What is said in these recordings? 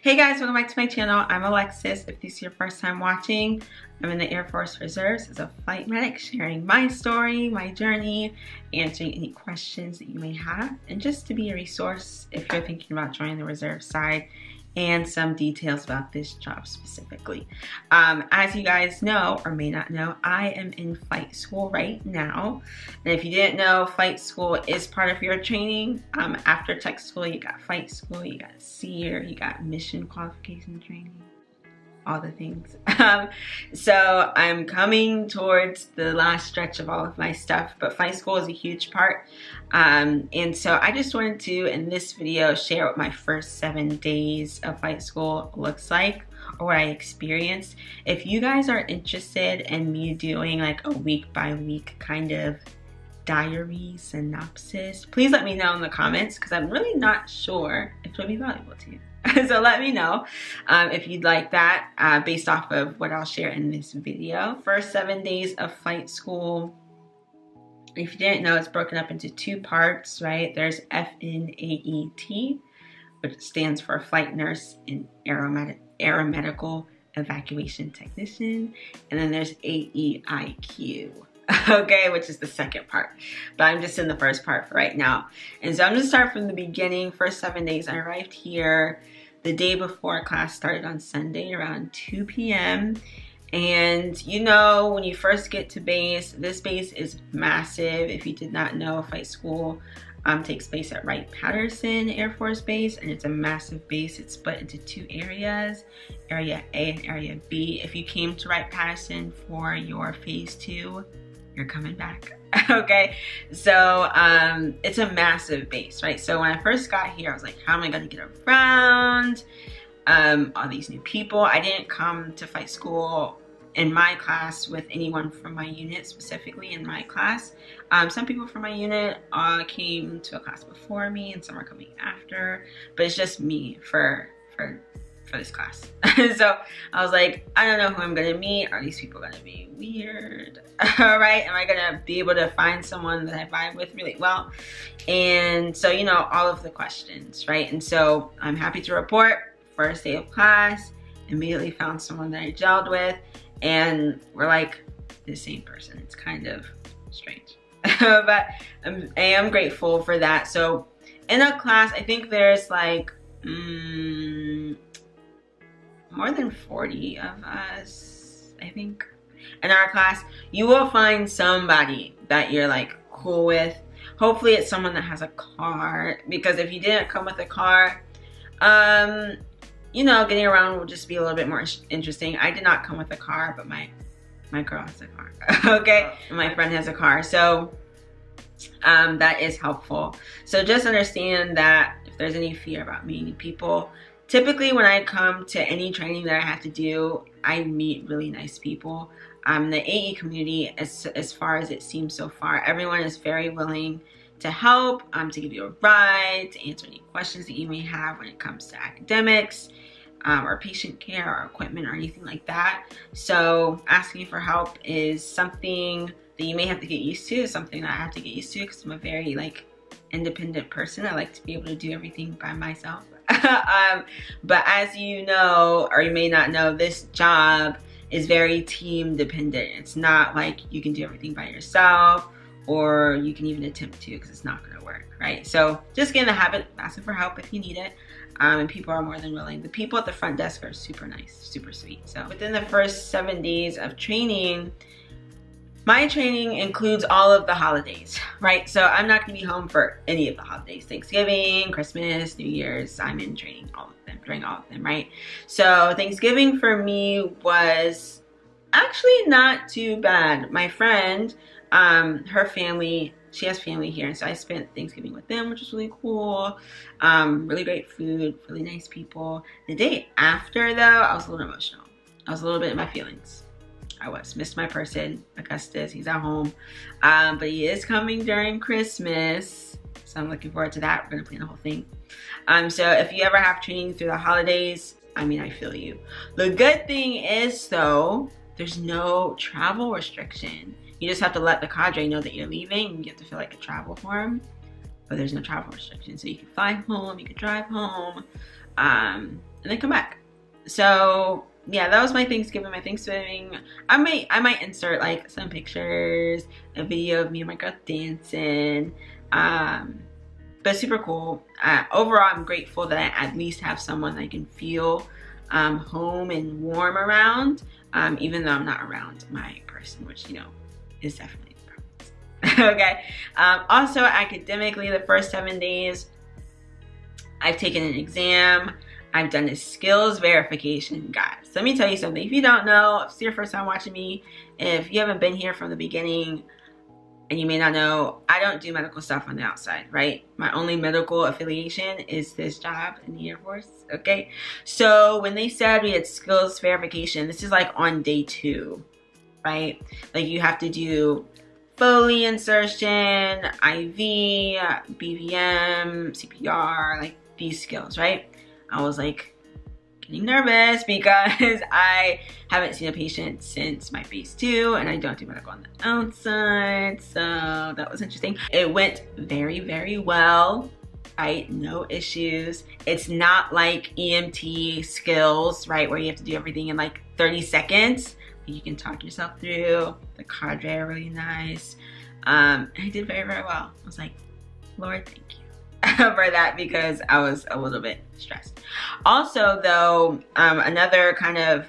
Hey guys, welcome back to my channel. I'm Alexis. If this is your first time watching, I'm in the Air Force Reserves as a flight medic, sharing my story, my journey, answering any questions that you may have, and just to be a resource if you're thinking about joining the reserve side and some details about this job specifically. Um, as you guys know or may not know, I am in flight school right now. And if you didn't know, flight school is part of your training. Um, after tech school, you got flight school, you got SERE, you got mission qualification training all the things. Um, so I'm coming towards the last stretch of all of my stuff, but flight school is a huge part. Um, and so I just wanted to, in this video, share what my first seven days of flight school looks like or what I experienced. If you guys are interested in me doing like a week by week kind of diary synopsis, please let me know in the comments because I'm really not sure if it'll be valuable to you. so let me know um, if you'd like that uh, based off of what I'll share in this video. First seven days of flight school. If you didn't know, it's broken up into two parts, right? There's FNAET, which stands for Flight Nurse and Aeromedical Evacuation Technician. And then there's AEIQ, okay, which is the second part. But I'm just in the first part for right now. And so I'm gonna start from the beginning. First seven days, I arrived here the day before class started on Sunday around 2 p.m. And you know, when you first get to base, this base is massive. If you did not know, flight school um, takes place at Wright-Patterson Air Force Base, and it's a massive base. It's split into two areas, Area A and Area B. If you came to Wright-Patterson for your phase two, you're coming back. okay, so um, it's a massive base, right? So when I first got here, I was like, how am I gonna get around um, all these new people? I didn't come to flight school in my class with anyone from my unit, specifically in my class. Um, some people from my unit uh, came to a class before me and some are coming after, but it's just me for, for for this class. so I was like, I don't know who I'm gonna meet. Are these people gonna be weird? All right, am I gonna be able to find someone that I vibe with really well? And so, you know, all of the questions, right? And so I'm happy to report, first day of class, immediately found someone that I gelled with, and we're like the same person. It's kind of strange. but I'm, I am grateful for that. So in a class, I think there's like, mm, more than 40 of us, I think, in our class, you will find somebody that you're like cool with. Hopefully it's someone that has a car because if you didn't come with a car, um, you know, getting around will just be a little bit more interesting. I did not come with a car, but my my girl has a car. okay, my friend has a car, so um, that is helpful. So just understand that if there's any fear about meeting people, typically when I come to any training that I have to do, I meet really nice people. Um, the AE community, as, as far as it seems so far, everyone is very willing to help, um, to give you a ride, to answer any questions that you may have when it comes to academics, um, or patient care or equipment or anything like that. So asking for help is something that you may have to get used to, something that I have to get used to because I'm a very like independent person. I like to be able to do everything by myself. um, but as you know, or you may not know, this job is very team dependent. It's not like you can do everything by yourself or you can even attempt to because it's not gonna work, right? So just get in the habit of asking for help if you need it. Um, and people are more than willing. The people at the front desk are super nice, super sweet. So within the first seven days of training, my training includes all of the holidays, right? So I'm not gonna be home for any of the holidays. Thanksgiving, Christmas, New Year's, I'm in training all of them, during all of them, right? So Thanksgiving for me was actually not too bad. My friend, um, her family, she has family here, and so I spent Thanksgiving with them, which was really cool. Um, really great food, really nice people. The day after though, I was a little emotional. I was a little bit in my feelings. I was. Missed my person, Augustus. He's at home. Um, but he is coming during Christmas. So I'm looking forward to that. We're going to plan the whole thing. Um, so if you ever have training through the holidays, I mean, I feel you. The good thing is, though, there's no travel restriction. You just have to let the cadre know that you're leaving. You have to fill like a travel form. But there's no travel restriction. So you can fly home, you can drive home. Um, and then come back. So yeah, that was my Thanksgiving. My Thanksgiving, I might I might insert like some pictures, a video of me and my girl dancing. Um, but super cool. Uh, overall, I'm grateful that I at least have someone I can feel um, home and warm around, um, even though I'm not around my person, which you know is definitely okay. Um, also, academically, the first seven days, I've taken an exam. I've done a skills verification, guys. Let me tell you something. If you don't know, if it's your first time watching me, if you haven't been here from the beginning, and you may not know, I don't do medical stuff on the outside, right? My only medical affiliation is this job in the Air Force, okay? So when they said we had skills verification, this is like on day two, right? Like you have to do Foley insertion, IV, BVM, CPR, like these skills, right? I was like getting nervous because I haven't seen a patient since my phase two and I don't do medical on the outside. So that was interesting. It went very, very well. Right, no issues. It's not like EMT skills, right, where you have to do everything in like 30 seconds you can talk yourself through. The cadre are really nice. Um, I did very, very well. I was like, Lord, thank you for that because I was a little bit stressed. Also, though, um, another kind of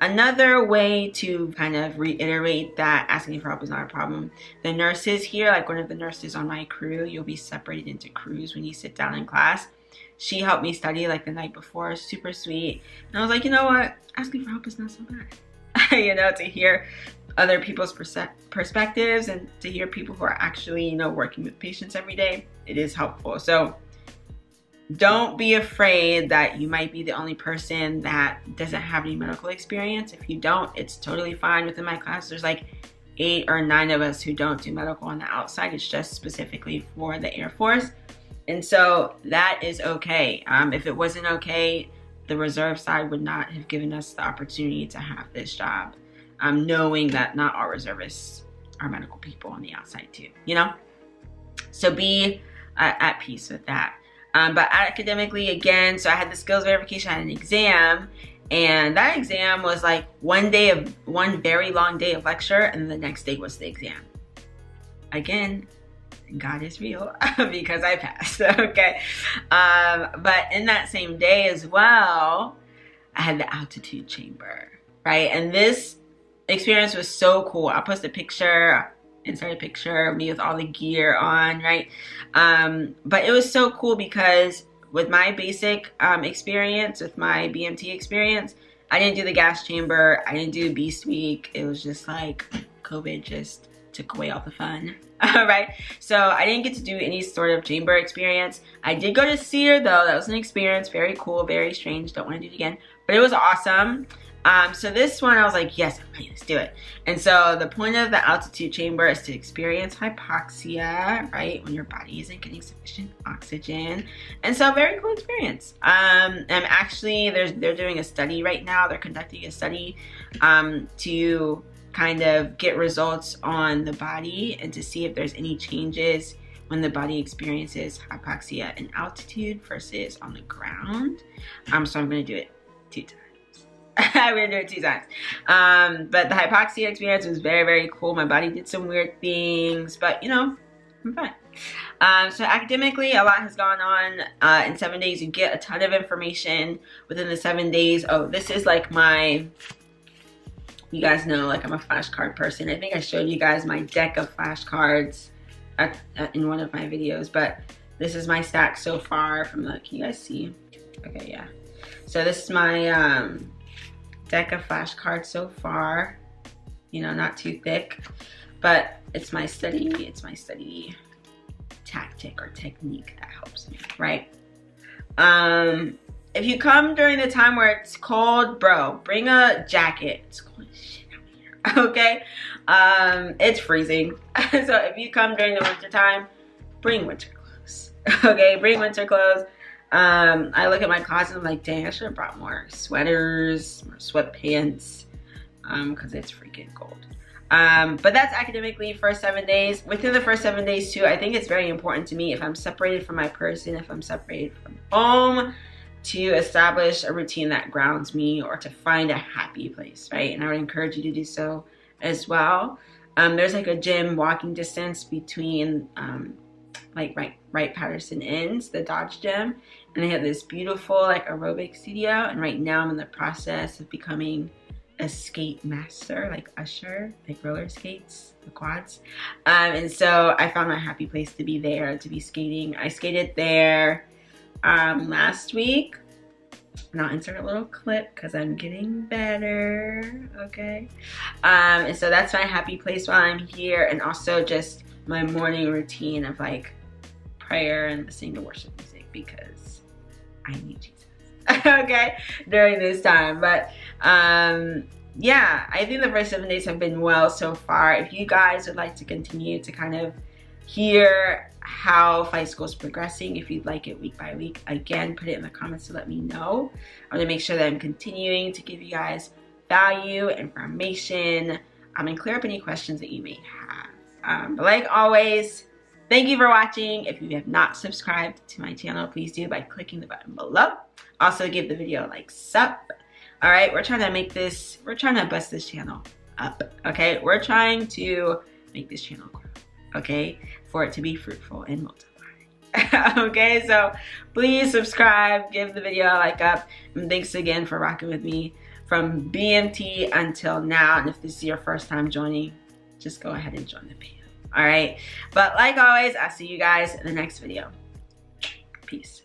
another way to kind of reiterate that asking for help is not a problem. The nurses here, like one of the nurses on my crew, you'll be separated into crews when you sit down in class. She helped me study like the night before, super sweet. And I was like, you know what? Asking for help is not so bad. you know, to hear other people's perspectives and to hear people who are actually, you know, working with patients every day, it is helpful. So don't be afraid that you might be the only person that doesn't have any medical experience. If you don't, it's totally fine. Within my class, there's like eight or nine of us who don't do medical on the outside. It's just specifically for the Air Force. And so that is okay. Um, if it wasn't okay, the reserve side would not have given us the opportunity to have this job, um, knowing that not all reservists are medical people on the outside too, you know? So be at peace with that. Um, but academically, again, so I had the skills verification, I had an exam, and that exam was like one day of, one very long day of lecture, and the next day was the exam. Again, God is real because I passed, okay? Um, but in that same day as well, I had the altitude chamber, right? And this experience was so cool. I'll post a picture, insert a picture of me with all the gear on, right? Um, but it was so cool because with my basic um, experience, with my BMT experience, I didn't do the gas chamber. I didn't do Beast Week. It was just like COVID just took away all the fun. right? So I didn't get to do any sort of chamber experience. I did go to SERE though. That was an experience. Very cool, very strange. Don't want to do it again. But it was awesome. Um, so this one I was like, yes, let's do it. And so the point of the altitude chamber is to experience hypoxia, right? When your body isn't getting sufficient oxygen. And so very cool experience. Um, and actually, there's, they're doing a study right now. They're conducting a study um, to kind of get results on the body and to see if there's any changes when the body experiences hypoxia in altitude versus on the ground. Um, so I'm gonna do it two times. Gonna do it two times. Um, but the hypoxia experience was very, very cool. My body did some weird things, but you know, I'm fine. Um, so academically, a lot has gone on uh, in seven days. You get a ton of information within the seven days. Oh, this is like my you guys know like I'm a flashcard person. I think I showed you guys my deck of flashcards at, at, in one of my videos, but this is my stack so far from the, can you guys see? Okay, yeah. So this is my um, deck of flashcards so far. You know, not too thick, but it's my study, it's my study tactic or technique that helps me, right? Um, if you come during the time where it's cold, bro, bring a jacket. It's cold as shit out here, okay? Um, it's freezing. so if you come during the winter time, bring winter clothes, okay? Bring winter clothes. Um, I look at my closet, I'm like, dang, I should have brought more sweaters, more sweatpants, um, because it's freaking cold. Um, but that's academically first seven days. Within the first seven days too, I think it's very important to me if I'm separated from my person, if I'm separated from home, to establish a routine that grounds me or to find a happy place, right? And I would encourage you to do so as well. Um, there's like a gym walking distance between um, like Wright Patterson Inns, the Dodge gym, and they have this beautiful like aerobic studio. And right now I'm in the process of becoming a skate master, like usher, like roller skates, the quads. Um, and so I found my happy place to be there, to be skating. I skated there um, last week. And I'll insert a little clip because I'm getting better, okay? Um, and so that's my happy place while I'm here and also just my morning routine of like prayer and listening to worship music because I need Jesus, okay, during this time. But um, yeah, I think the first seven days have been well so far. If you guys would like to continue to kind of hear how Flight School is progressing, if you'd like it week by week, again, put it in the comments to let me know. I want to make sure that I'm continuing to give you guys value, information, um, and clear up any questions that you may have. Um, but like always, thank you for watching. If you have not subscribed to my channel, please do by clicking the button below. Also, give the video a like up. All right, we're trying to make this, we're trying to bust this channel up, okay? We're trying to make this channel grow, okay? For it to be fruitful and multiply. okay, so please subscribe, give the video a like up, and thanks again for rocking with me from BMT until now. And if this is your first time joining, just go ahead and join the fam. All right, but like always, I'll see you guys in the next video. Peace.